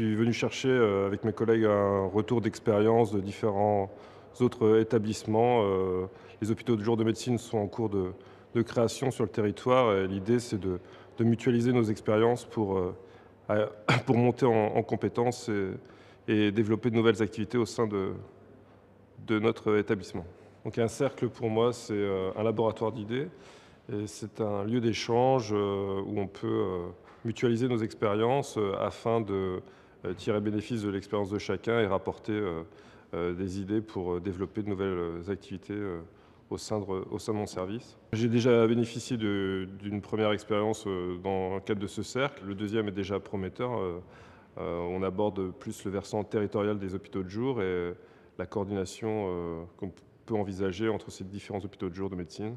suis venu chercher euh, avec mes collègues un retour d'expérience de différents autres établissements. Euh, les hôpitaux de jour de médecine sont en cours de, création sur le territoire et l'idée c'est de, mutualiser nos expériences pour, euh, pour monter en, compétences et, développer de nouvelles activités au sein de, de notre établissement. Donc un cercle pour moi c'est un laboratoire d'idées c'est un lieu d'échange où on peut mutualiser nos expériences afin de euh, tirer bénéfice de l'expérience de chacun et rapporter euh, euh, des idées pour développer de nouvelles activités au sein, de, au sein de mon service. J'ai déjà bénéficié d'une première expérience dans le cadre de ce cercle. Le deuxième est déjà prometteur. on aborde plus le versant territorial des hôpitaux de jour et la coordination qu'on peut envisager entre ces différents hôpitaux de jour de médecine.